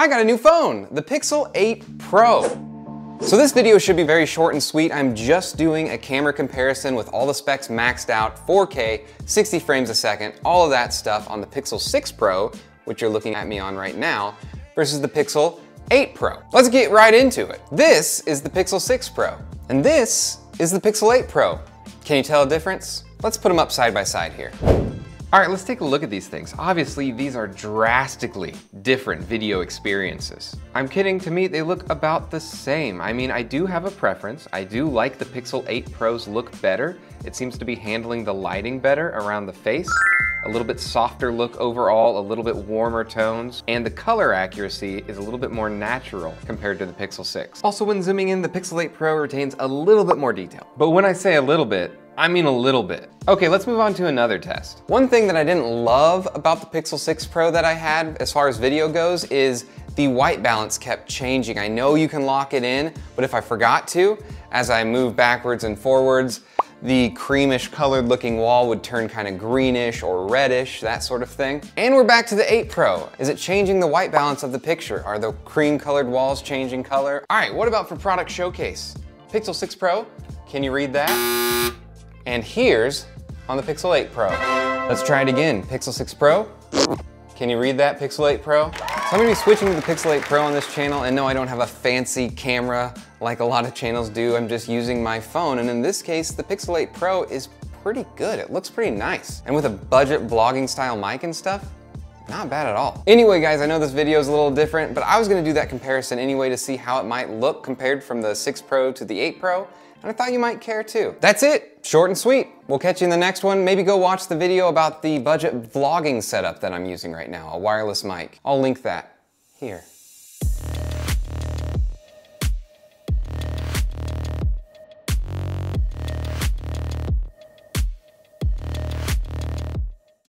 I got a new phone, the Pixel 8 Pro. So this video should be very short and sweet. I'm just doing a camera comparison with all the specs maxed out, 4K, 60 frames a second, all of that stuff on the Pixel 6 Pro, which you're looking at me on right now, versus the Pixel 8 Pro. Let's get right into it. This is the Pixel 6 Pro, and this is the Pixel 8 Pro. Can you tell a difference? Let's put them up side by side here. All right, let's take a look at these things. Obviously, these are drastically different video experiences. I'm kidding, to me, they look about the same. I mean, I do have a preference. I do like the Pixel 8 Pro's look better. It seems to be handling the lighting better around the face a little bit softer look overall, a little bit warmer tones, and the color accuracy is a little bit more natural compared to the Pixel 6. Also, when zooming in, the Pixel 8 Pro retains a little bit more detail. But when I say a little bit, I mean a little bit. Okay, let's move on to another test. One thing that I didn't love about the Pixel 6 Pro that I had as far as video goes is the white balance kept changing. I know you can lock it in, but if I forgot to, as I move backwards and forwards, the creamish colored looking wall would turn kind of greenish or reddish, that sort of thing. And we're back to the 8 Pro. Is it changing the white balance of the picture? Are the cream colored walls changing color? All right, what about for product showcase? Pixel 6 Pro, can you read that? And here's on the Pixel 8 Pro. Let's try it again. Pixel 6 Pro, can you read that Pixel 8 Pro? So I'm gonna be switching to the Pixel 8 Pro on this channel and no, I don't have a fancy camera like a lot of channels do. I'm just using my phone. And in this case, the Pixel 8 Pro is pretty good. It looks pretty nice. And with a budget vlogging style mic and stuff, not bad at all. Anyway, guys, I know this video is a little different, but I was gonna do that comparison anyway to see how it might look compared from the 6 Pro to the 8 Pro, and I thought you might care too. That's it, short and sweet. We'll catch you in the next one. Maybe go watch the video about the budget vlogging setup that I'm using right now, a wireless mic. I'll link that here.